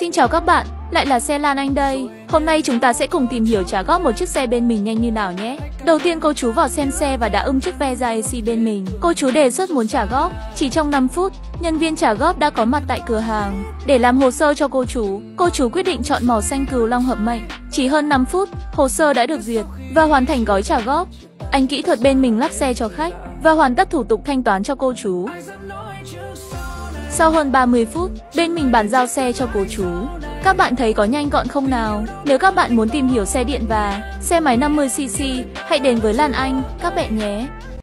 Xin chào các bạn, lại là xe Lan Anh đây. Hôm nay chúng ta sẽ cùng tìm hiểu trả góp một chiếc xe bên mình nhanh như nào nhé. Đầu tiên cô chú vào xem xe và đã ưng chiếc ve da AC bên mình. Cô chú đề xuất muốn trả góp. Chỉ trong 5 phút, nhân viên trả góp đã có mặt tại cửa hàng. Để làm hồ sơ cho cô chú, cô chú quyết định chọn màu xanh cừu long hợp mệnh. Chỉ hơn 5 phút, hồ sơ đã được duyệt và hoàn thành gói trả góp. Anh kỹ thuật bên mình lắp xe cho khách và hoàn tất thủ tục thanh toán cho cô chú. Sau hơn 30 phút, bên mình bàn giao xe cho cô chú. Các bạn thấy có nhanh gọn không nào? Nếu các bạn muốn tìm hiểu xe điện và xe máy 50cc, hãy đến với Lan Anh, các bạn nhé.